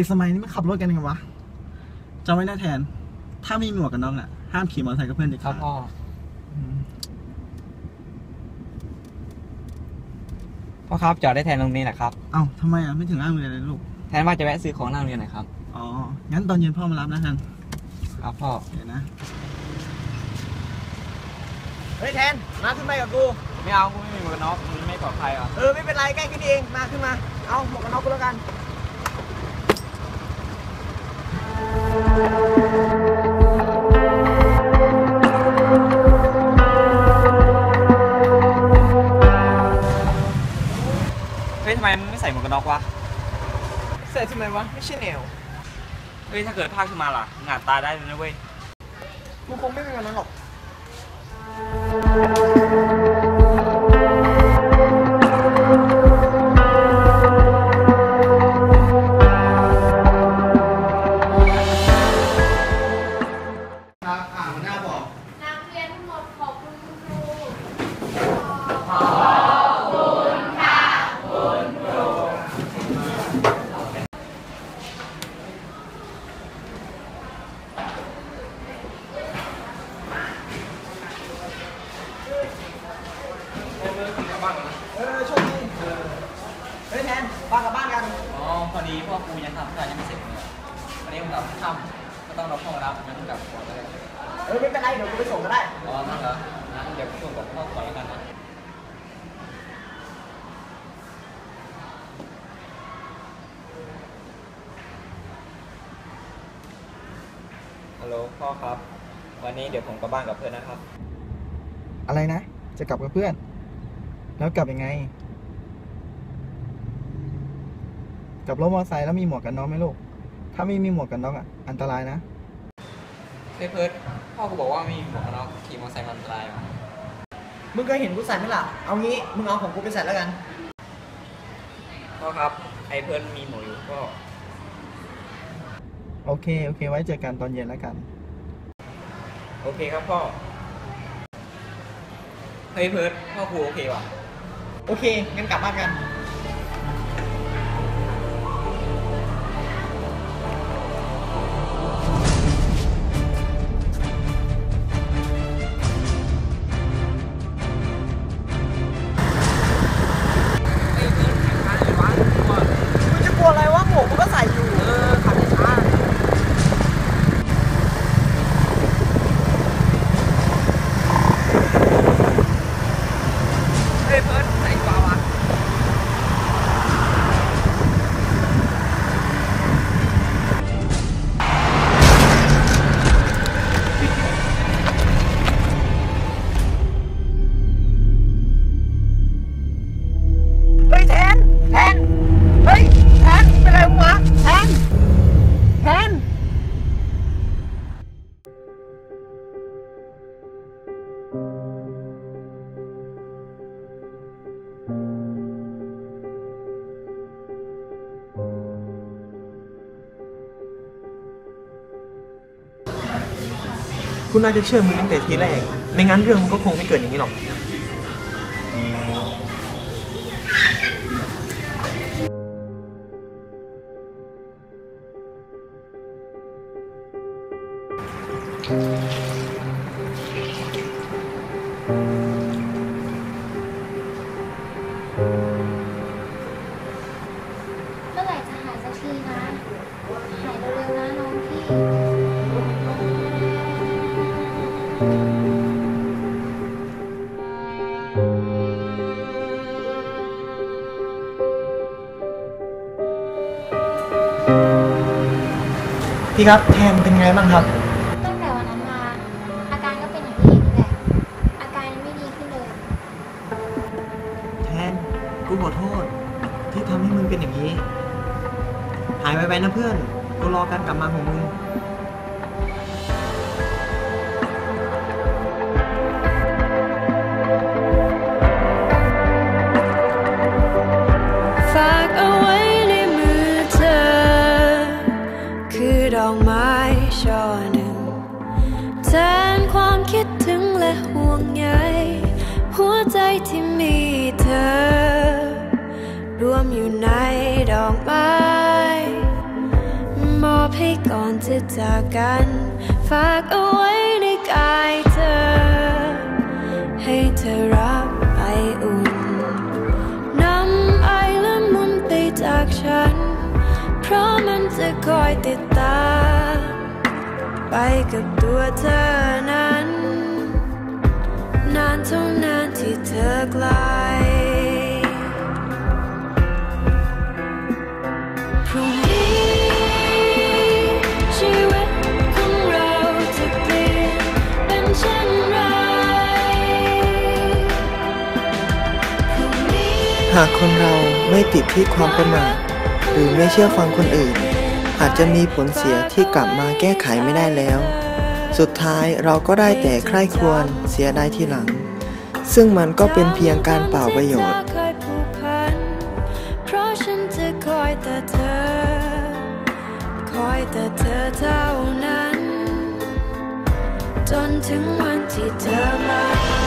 ด็กสมัยนี้มันขับรถกันยังไงวะจำไว้นะแทน ถ้าไม่มีหมวกกันน็อกอะห้ามขี่มอเตอร์ไซค์กับเพื่อนเด็กครับพ่อพ่อครับจอดได้แทนตรงนี้แหละครับ เอ้าทำไมอะไม่ถึงหน้าโรงเรียนเลยลูก แทนว่าจะแวะซื้อของหน้าโรงเรียนหน่อยครับ อ๋อ งั้นตอนเย็นพ่อมารับนะแทนครับพ่อ เดี๋ยวนะ เฮ้ยแทน มาขึ้นไปกับกู ไม่เอากูไม่มีหมวกกันน็อกมันไม่ปลอดภัยอะ เออไม่เป็นไรใกล้กันเอง มาขึ้นมา เอาหมวกกันน็อกกูแล้วกัน เฮ้ยทำไมมึงไม่ใส่หมวกกันน็อกวะใส่ทำไมวะ ไม่ใช่แนวเฮ้ยถ้าเกิดพลาดขึ้นมาล่ะงานตายได้เลยนะเว้ย กูคงไม่เป็นวันนั้นหรอก กลับค่ำก็ต้องรอพ่อมารับงั้นกับก่อนก็ได้เออไม่เป็นไรเดี๋ยวกูไปส่งก็ได้อ๋อนั่นเหรองั้นเดี๋ยวช่งกับพ่อก่อนแล้วกันนะฮัลโหลพ่อครับ วันนี้เดี๋ยวผมกลับบ้านกับเพื่อนนะครับ อะไรนะ จะกลับกับเพื่อน แล้วกลับยังไง กลับรถมอเตอร์ไซค์แล้วมีหมวกกันน็อกไหมลูก ถ้าไม่มีหมวกกันน็อกอะอันตรายนะ เฮ้ยเพิร์ดพ่อกูบอกว่าไม่มีหมวกกันน็อกขี่มอเตอร์ไซค์มันอันตรายว่ะมึงเคยเห็นกูใส่ไหมล่ะ เอางี้ มึงเอาของกูไปใส่แล้วกัน พ่อครับไอ้เพิร์ดมีหมวกอยู่ก็โอเค โอเค ไว้เจอกันตอนเย็นแล้วกัน โอเคครับพ่อ เฮ้ยเพิร์ดพ่อกูโอเคว่ะ โอเค งั้นกลับบ้านกัน คุณน่าจะเชื่อมึงตั้งแต่ทีแรก ไม่งั้นเรื่องมันก็คงไม่เกิดอย่างนี้หรอกเพี่ครับแทนเป็นไงบ้างครับ ตั้งแต่วันนั้นมา อาการก็เป็นอย่างที่เห็นนี่แหละ อาการยังไม่ดีขึ้นเลย แทนกูขอโทษ ที่ทำให้มึงเป็นอย่างนี้ หายไปๆนะเพื่อนกูรอการกลับมาของมึง อดอกไม้ช่อหนึ่งแทนความคิดถึงและห่วงใยหัวใจที่มีเธอ รวมอยู่ในดอกไม้มอบให้ก่อนที่จากกัน ฝากเอาไว้ในกายเธอ ให้เธอรับไออุ่นนำไอละมุนไปจากฉัน ราะมันจะคอยติดตาม ไปกับตัวเธอนั้น นานเท่านานที่เธอไกล พรุ่งนี้ชีวิตของเราจะเปลี่ยนเป็นเช่นไรหากคนเราไม่ติดที่ความประมาท หรือไม่เชื่อฟังคนอื่น อาจจะมีผลเสียที่กลับมาแก้ไขไม่ได้แล้ว สุดท้ายเราก็ได้แต่ใคร่ครวญเสียดายทีหลัง ซึ่งมันก็เป็นเพียงการเปล่าประโยชน์เพราะฉันจะคอยแต่เธอ คอยแต่เธอเท่านั้น จนถึงวันที่เธอมา